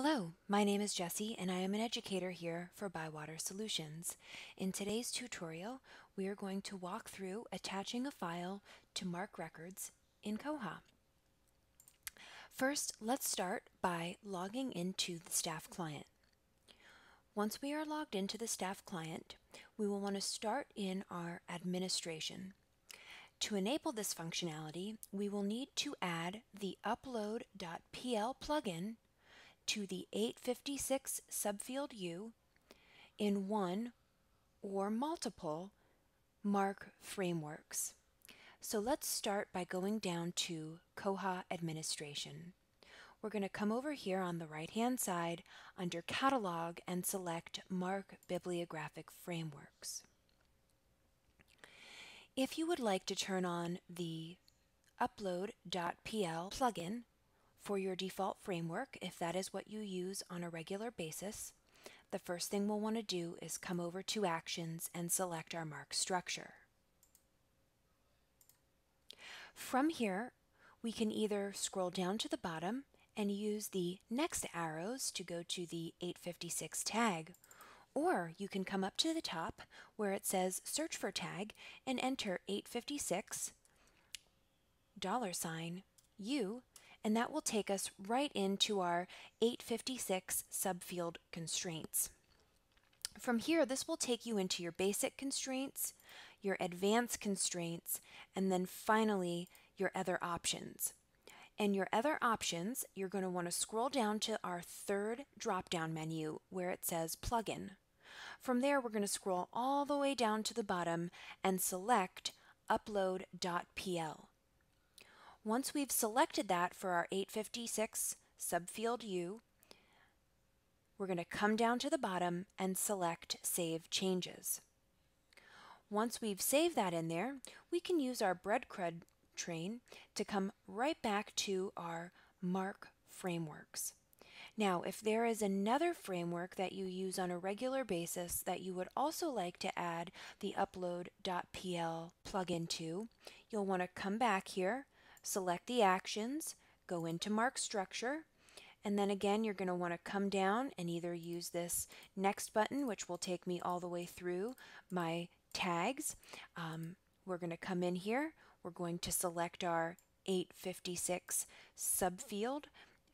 Hello, my name is Jessie and I am an educator here for Bywater Solutions. In today's tutorial, we are going to walk through attaching a file to MARC Records in Koha. First, let's start by logging into the staff client. Once we are logged into the staff client, we will want to start in our administration. To enable this functionality, we will need to add the upload.pl plugin to the 856 subfield U in one or multiple MARC frameworks. So let's start by going down to Koha Administration. We're going to come over here on the right hand side under Catalog and select MARC Bibliographic Frameworks. If you would like to turn on the upload.pl plugin for your default framework, if that is what you use on a regular basis, the first thing we'll want to do is come over to Actions and select our MARC structure. From here, we can either scroll down to the bottom and use the next arrows to go to the 856 tag, or you can come up to the top where it says search for tag and enter 856 dollar sign U and that will take us right into our 856 subfield constraints. From here, this will take you into your basic constraints, your advanced constraints, and then finally your other options. And your other options, you're going to want to scroll down to our third drop-down menu where it says Plugin. From there, we're going to scroll all the way down to the bottom and select upload.pl. Once we've selected that for our 856 subfield U, we're going to come down to the bottom and select Save Changes. Once we've saved that in there, we can use our breadcrumb train to come right back to our MARC frameworks. Now, if there is another framework that you use on a regular basis that you would also like to add the upload.pl plugin to, you'll want to come back here select the actions, go into MARC structure, and then again you're going to want to come down and either use this next button which will take me all the way through my tags. Um, we're going to come in here, we're going to select our 856 subfield,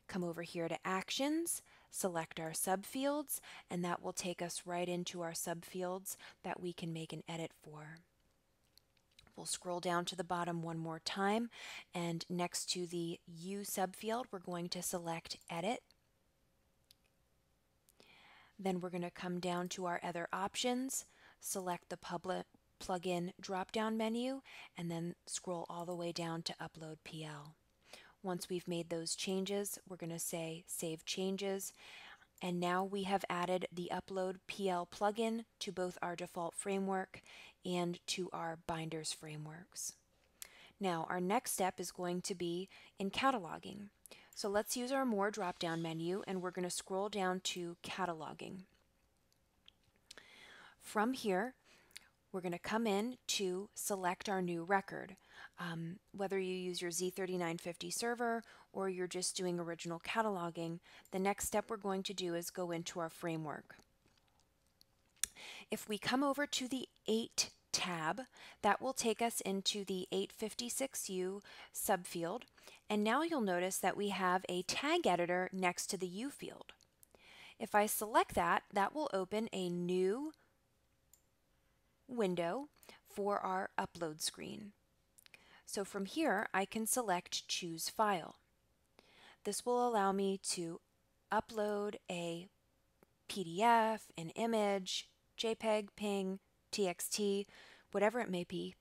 come over here to actions, select our subfields, and that will take us right into our subfields that we can make an edit for. We'll scroll down to the bottom one more time and next to the U subfield we're going to select Edit. Then we're going to come down to our other options, select the public plugin drop-down menu, and then scroll all the way down to Upload PL. Once we've made those changes, we're going to say Save Changes, and now we have added the Upload PL plugin to both our default framework and to our binders frameworks. Now our next step is going to be in cataloging. So let's use our More drop-down menu and we're going to scroll down to Cataloging. From here, we're going to come in to select our new record. Um, whether you use your Z3950 server or you're just doing original cataloging, the next step we're going to do is go into our framework. If we come over to the 8 tab, that will take us into the 856U subfield. And now you'll notice that we have a tag editor next to the U field. If I select that, that will open a new window for our upload screen. So from here, I can select Choose File. This will allow me to upload a PDF, an image, JPEG, PNG, TXT, whatever it may be,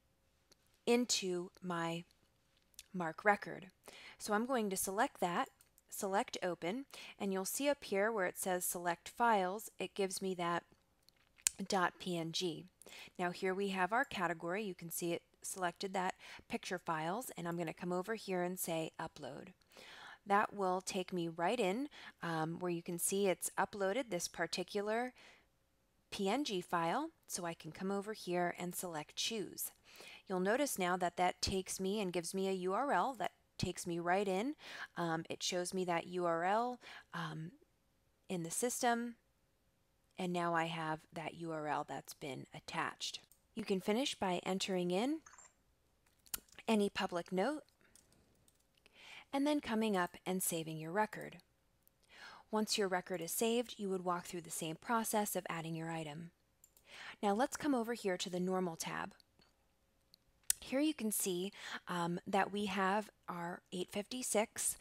into my MARC record. So I'm going to select that, select Open, and you'll see up here where it says Select Files, it gives me that .png. Now here we have our category. You can see it selected that picture files, and I'm going to come over here and say Upload that will take me right in um, where you can see it's uploaded this particular PNG file, so I can come over here and select Choose. You'll notice now that that takes me and gives me a URL that takes me right in. Um, it shows me that URL um, in the system, and now I have that URL that's been attached. You can finish by entering in any public note and then coming up and saving your record. Once your record is saved, you would walk through the same process of adding your item. Now let's come over here to the Normal tab. Here you can see um, that we have our 856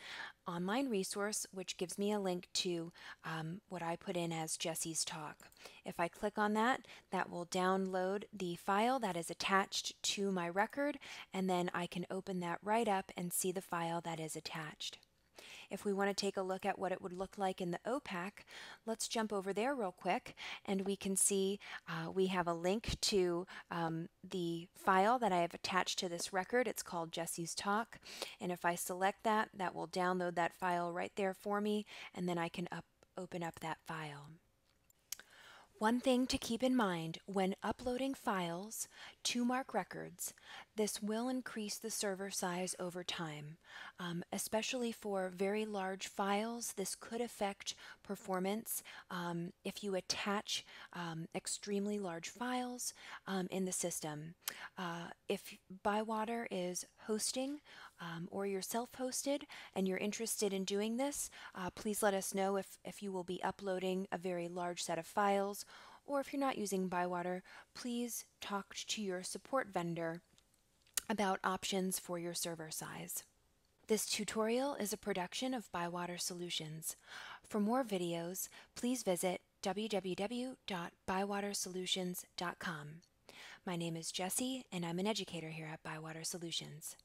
online resource, which gives me a link to um, what I put in as Jesse's talk. If I click on that, that will download the file that is attached to my record, and then I can open that right up and see the file that is attached. If we want to take a look at what it would look like in the OPAC, let's jump over there real quick and we can see uh, we have a link to um, the file that I have attached to this record. It's called Jesse's Talk. And if I select that, that will download that file right there for me and then I can up, open up that file. One thing to keep in mind when uploading files to MARC Records, this will increase the server size over time. Um, especially for very large files, this could affect performance um, if you attach um, extremely large files um, in the system. Uh, if Bywater is hosting um, or you're self-hosted and you're interested in doing this, uh, please let us know if, if you will be uploading a very large set of files or if you're not using Bywater, please talk to your support vendor about options for your server size. This tutorial is a production of Bywater Solutions. For more videos, please visit www.bywatersolutions.com. My name is Jessie, and I'm an educator here at Bywater Solutions.